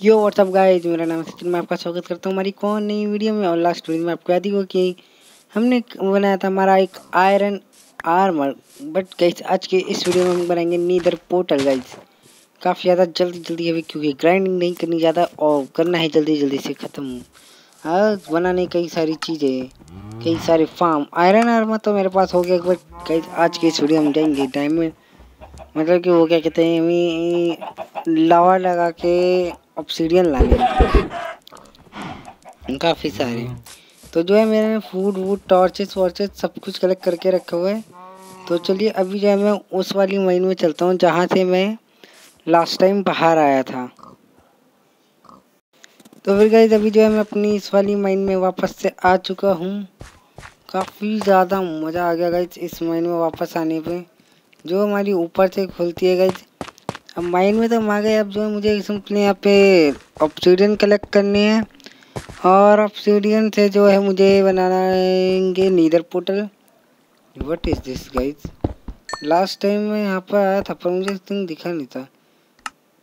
यो WhatsApp guys मेरा नाम सचिन। मैं आपका स्वागत करता हूँ हमारी कौन नई वीडियो में। और लास्ट वीडियो में आपको याद ही हो कि हमने बनाया था हमारा एक आयरन आर्मर बट गाइस आज के इस वीडियो में हम बनाएँगे नीदर पोर्टल गाइज़ काफ़ी ज़्यादा जल्दी जल्दी अभी क्योंकि ग्राइंडिंग नहीं करनी ज़्यादा और करना है जल्दी जल्दी से ख़त्म। आज बनाने कई सारी चीज़ें, कई सारे फार्म आयरन आर्मर तो मेरे पास हो गया बट गाइस आज के इस वीडियो में जाएँगे डायमंड मतलब कि वो क्या कहते हैं, हमें लावा लगा के ऑप्सीडियन लाने काफ़ी सारे। तो जो है मेरे फ़ूड वूड टॉर्चेस वॉर्चेस सब कुछ कलेक्ट करके रखा हुआ है। तो चलिए अभी जो है मैं उस वाली माइन में चलता हूँ, जहाँ से मैं लास्ट टाइम बाहर आया था। तो फिर गई अभी जो है मैं अपनी इस वाली माइन में वापस से आ चुका हूँ। काफ़ी ज़्यादा मज़ा आ गया गई इस माइन में वापस आने पे। जो हमारी ऊपर से खुलती है गई अब माइन में तो हम आ गए, अब जो है मुझे सिंपली यहाँ पे ऑप्सीडियन कलेक्ट करनी है। और ऑप्सीडियन से जो है मुझे बनाएँगे nether portal what is this guys last time मैं यहाँ पर आया था, पर मुझे थिंग दिखा नहीं था।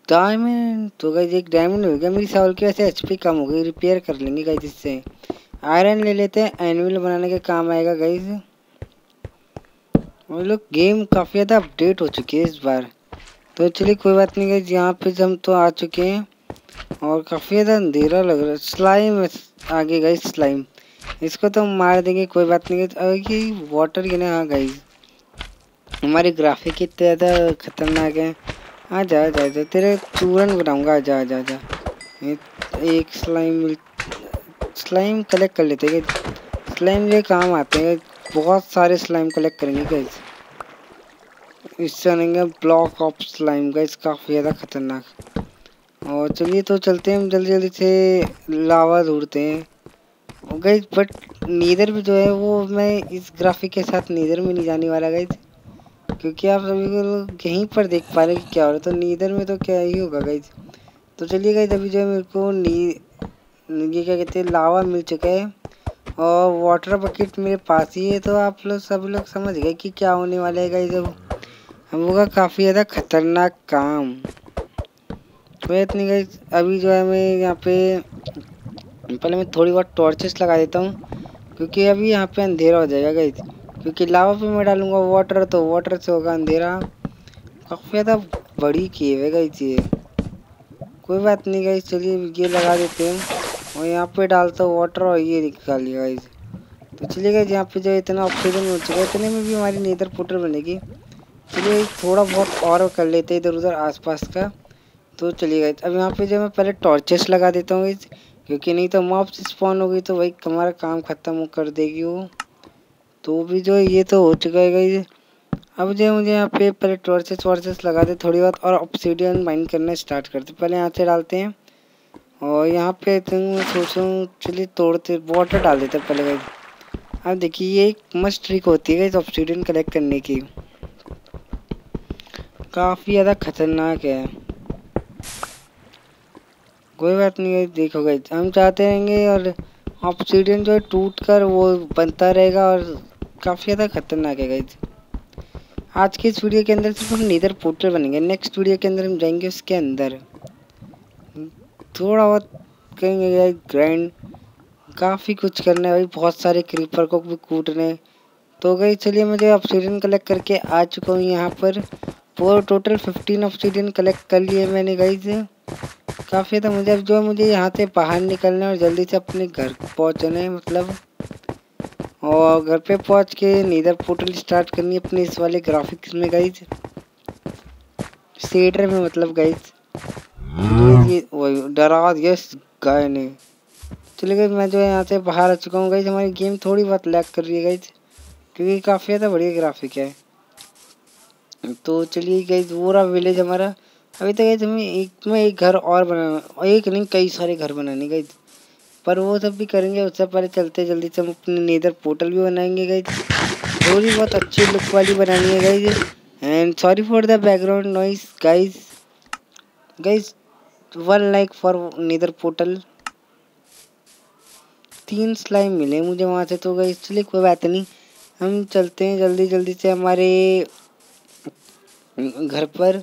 डायमंड तो गाइस एक डायमंड हो गया। मेरी सावल की वैसे एचपी कम हो गई। रिपेयर कर लेंगे गाइस इससे। आयरन ले लेते हैं। एनविल बनाने के काम आएगा वो लोग गेम काफ़ी ज़्यादा अपडेट हो चुकी है इस बार। तो चलिए कोई बात नहीं गई यहाँ पे हम तो आ चुके हैं। और काफ़ी ज़्यादा अंधेरा लग रहा है। स्लाइम आगे गई स्लाइम इसको तो हम मार देंगे कोई बात नहीं गई वाटर की ना हाँ गई हमारे ग्राफिक इतने ज़्यादा खतरनाक है। आ जा आ जा, जा। तेरे चूरन बनाऊँगा आ जा आ जा, जा। एक स्लाइम स्लाइम कलेक्ट कर लेते हैं स्लाइम ये काम आते हैं। बहुत सारे स्लाइम कलेक्ट करेंगे गाइस इससे बनेंगे ब्लॉक ऑफ़ स्लाइम गाइस काफ़ी ज़्यादा खतरनाक। और चलिए तो चलते हैं, हम जल्दी जल्दी से लावा ढूंढते हैं। गाइस बट नीदर भी जो है वो मैं इस ग्राफिक के साथ नीदर में नहीं जाने वाला गाइस क्योंकि आप सभी को यहीं पर देख पा रहे हैं कि क्या हो रहा है तो नीदर में तो क्या ही होगा गाइस तो चलिए गाइस अभी जो है मेरे को नी, ये क्या कहते हैं, लावा मिल चुका है। और वाटर बकेट मेरे पास ही है तो आप लोग सब लोग समझ गए कि क्या होने वाला है गाइस अब। हम लोग का काफ़ी ज़्यादा खतरनाक काम। तो इतनी गई, अभी जो है मैं यहाँ पे, पहले मैं थोड़ी बहुत टॉर्चेस लगा देता हूँ, क्योंकि अभी यहाँ पे अंधेरा हो जाएगा गई क्योंकि लावा पे मैं डालूँगा वाटर तो वाटर से होगा अंधेरा। काफ़ी ज़्यादा बड़ी केव है गई थी कोई बात नहीं गई चलिए ये लगा देते हैं। और यहाँ पे डालता हूँ वाटर और ये निकाल लिया गाइज़ तो चलिए गाइज़ यहाँ पे जो इतना ऑक्सीजन हो चुका है, इतने में भी हमारी नीदर पोटर बनेगी। चलिए, थोड़ा बहुत और कर लेते हैं इधर उधर आसपास का। तो चलिए अब यहाँ पे जो मैं पहले टॉर्चेस लगा देता हूँ क्योंकि नहीं तो से स्पॉन हो गई तो भाई हमारा काम ख़त्म कर देगी वो। तो भी जो ये तो हो चुका है गाइज़ अब जो मुझे यहाँ पे पहले टॉर्चेस वॉर्चेस लगा दे, थोड़ी बहुत और ऑप्सीडियन माइंड करना स्टार्ट करते पहले यहाँ से डालते हैं। और यहाँ पे तुम सोच, चलिए तोड़ते वाटर डाल देते पहले गई अब देखिए, ये एक मस्त ट्रिक होती है इस ऑप्सीडियन कलेक्ट करने की। काफ़ी ज़्यादा खतरनाक है। कोई बात नहीं है देखो गई हम चाहते रहेंगे और ऑप्सीडियन जो है टूट कर वो बनता रहेगा और काफ़ी ज़्यादा खतरनाक है गई आज के इस वीडियो के अंदर सिर्फ़ हम नीदर पोर्टल बनेंगे। नेक्स्ट वीडियो के अंदर हम जाएँगे उसके अंदर। थोड़ा बहुत कहेंगे ग्राइंड काफ़ी कुछ करना है भाई। बहुत सारे क्रीपर को भी कूटने। तो गई चलिए, मुझे ऑप्सीडियन कलेक्ट करके आ चुका हूँ यहाँ पर। पूरा टोटल फिफ्टीन ऑप्सीडियन कलेक्ट कर लिए मैंने गई से काफ़ी था मुझे, अब जो मुझे यहाँ से बाहर निकलना और जल्दी से अपने घर पहुँचना है मतलब. और घर पे पहुँच के नीदर पोर्टल स्टार्ट करनी अपने इस वाले ग्राफिक्स में गई सेटर में मतलब गई वही डरा दिया इस गाय ने. चलिए गई मैं जो है यहाँ से बाहर आ चुका हूँ गई हमारी गेम थोड़ी बहुत लैक कर रही है गई क्योंकि काफ़ी ज़्यादा बढ़िया ग्राफिक है. तो चलिए गई पूरा विलेज हमारा। अभी तक गई हमें एक में एक घर और बनाना एक नहीं, कई सारे घर बनाने गई पर वो सब भी करेंगे, उससे पहले चलते जल्दी से हम अपने नेदर पोर्टल भी बनाएँगे गई थोड़ी बहुत अच्छी लुक वाली बनानी है गई and sorry for the background noise guys guys one like for nether portal तीन स्लाइम मिले मुझे वहाँ से तो गई इसलिए कोई बात नहीं। हम चलते हैं जल्दी जल्दी से हमारे घर पर?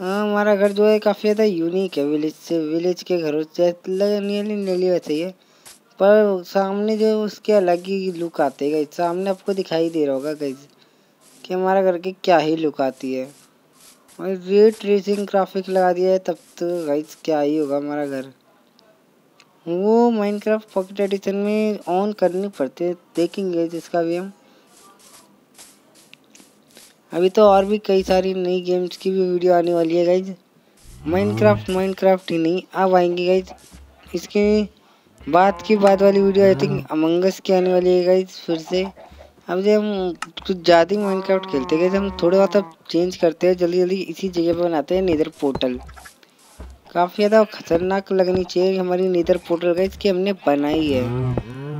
हाँ हमारा घर जो है काफ़ी ज़्यादा यूनिक है। विलेज से विलेज के घरों से नियरली नियरली वैसे ही है। पर सामने जो है उसके अलग ही लुक आते हैं। सामने आपको दिखाई दे रहा होगा गई कि हमारा घर की क्या ही लुक आती है। और रे ट्रेसिंग ग्राफिक लगा दिया है, तब तो गाइस क्या ही होगा हमारा घर। वो माइनक्राफ्ट पॉकेट एडिशन में ऑन करनी पड़ती है, देखेंगे जिसका भी हम अभी तो और भी कई सारी नई गेम्स की भी वीडियो आने वाली है गाइज़ माइनक्राफ्ट माइनक्राफ्ट ही नहीं अब आएँगे गाइज़ इसके बाद की बात वाली वीडियो आई थिंक अमंगस की आने वाली है गाइज़ फिर से. अब जब हम कुछ ज़्यादा ही माइनक्राफ्ट खेलते गए हम थोड़े बहुत अब चेंज करते हैं जल्दी जल्दी इसी जगह पर बनाते हैं नीदर पोर्टल काफ़ी ज़्यादा खतरनाक लगनी चाहिए हमारी नीदर पोर्टल गाइज़ की हमने बनाई है.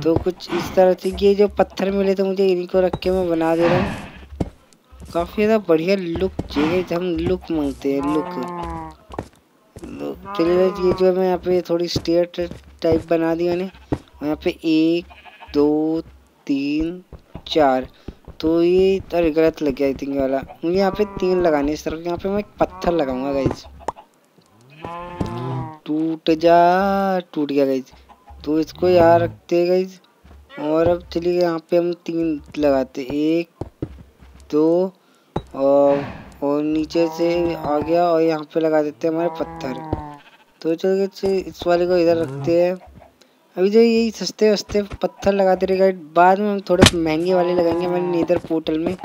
तो कुछ इस तरह से ये जो पत्थर मिले थे मुझे इन्हीं को रख के मैं बना दे रहा हूँ. काफ़ी ज़्यादा बढ़िया लुक चाहिए, हम लुक मांगते हैं लुक चलिए ये जो मैं यहाँ पे थोड़ी स्टेयर टाइप बना दी मैंने यहाँ पे एक, दो, तीन, चार। तो ये अरे गलत लग गया आई थिंक वाला। मुझे यहाँ पे तीन लगाने इस तरफ़ यहाँ पे मैं पत्थर लगाऊँगा गाइज़ टूट जा, टूट गया गाइज़ तो इसको यहाँ रखते हैं गाइज़ और अब चलिए यहाँ पे हम तीन लगाते एक, दो और और नीचे से आ गया और यहाँ पे लगा देते हैं हमारे पत्थर। तो चलिए इस वाले को इधर रखते हैं। अभी जो यही सस्ते वस्ते पत्थर लगाते रहेगा, बाद में हम थोड़े महँगे वाले लगाएँगे हमारे नीदर पोर्टल में।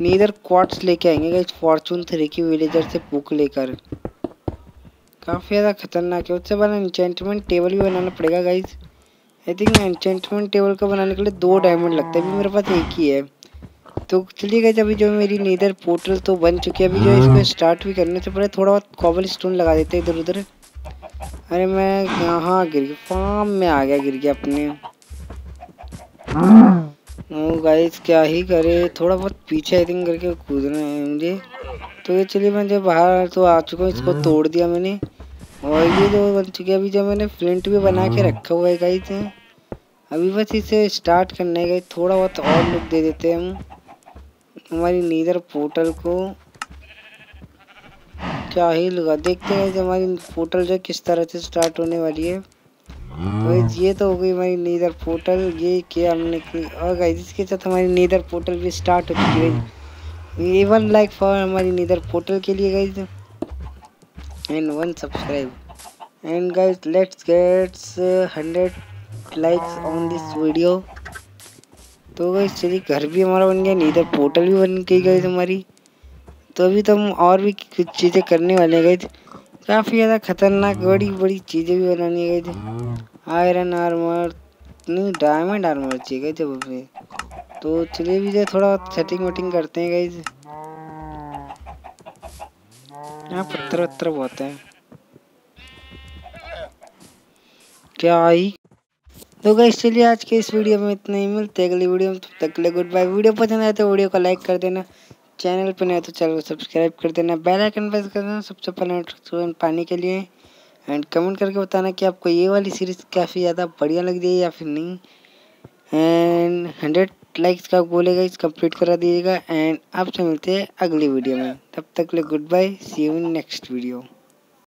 नीदर क्वार्ट्स लेके आएँगे गाइज़ फॉर्चून थ्री की विलेजर से बुक लेकर। काफ़ी ज़्यादा खतरनाक है, उससे बना इंचेंटमेंट टेबल भी बनाना पड़ेगा guys I think enchantment table को बनाने के लिए दो डायमंड लगता है, अभी मेरे पास एक ही है। तो चलिए गए अभी जो मेरी नीदर पोर्टल तो बन चुकी है अभी जो इसको स्टार्ट भी करने से पहले थोड़ा बहुत कॉबल स्टोन लगा देते इधर उधर अरे मैं यहाँ गिर गया फार्म में आ गया गिर गया अपने। गाइस क्या ही करे थोड़ा बहुत पीछे आई थिंक करके कूदना है मुझे। तो ये चलिए मैं जब बाहर तो आ चुका हूँ इसको तोड़ दिया मैंने। और ये जो बन चुकी है अभी जो मैंने फ्लिंट भी बना के रखा हुआ है गाइस अभी बस इसे स्टार्ट करने गए थोड़ा बहुत और लुक दे देते हैं हम। हमारी नीदर पोर्टल को क्या ही लगा। देखते हैं हमारी पोर्टल जो किस तरह से स्टार्ट होने वाली है। तो ये तो हो गई हमारी नीदर पोर्टल। ये किया हमने और गाइस इसके साथ हमारी नीदर पोर्टल भी स्टार्ट हो। चुकी है ये वन लाइक फॉर हमारी नीदर पोर्टल के लिए guys and one subscribe and guys let's gets hundred likes on this video तो गई चलिए, घर भी हमारा बन गया नीदर पोर्टल भी बन गई गई हमारी। तो अभी तो हम और भी कुछ चीज़ें करने वाले गए थे काफ़ी ज़्यादा खतरनाक, बड़ी बड़ी चीज़ें भी बनानी गई थे आयरन आर्मर नहीं डायमंड आर्मर चाहिए गए थे वो तो चलिए भी जो थोड़ा सेटिंग वेटिंग करते हैं गई यहाँ पत्थर वत्थर बहुत है। क्या आई? तो गई चलिए आज के इस वीडियो में इतना ही। मिलते अगली वीडियो में। तब तक ले गुड बाय वीडियो पसंद आए तो वीडियो को लाइक कर देना। चैनल पर नए तो चैनल को सब्सक्राइब कर देना। बेल आइकन प्रेस कर देना। सबसे पहले नोटिफिकेशन पाने के लिए। एंड कमेंट करके बताना कि आपको ये वाली सीरीज़ काफ़ी ज़्यादा बढ़िया लग रही है या फिर नहीं। एंड हंड्रेड लाइक्स का बोलेगा इस कंप्लीट करा दीजिएगा। एंड आपसे मिलते हैं अगली वीडियो में। तब तक ले good bye see you next video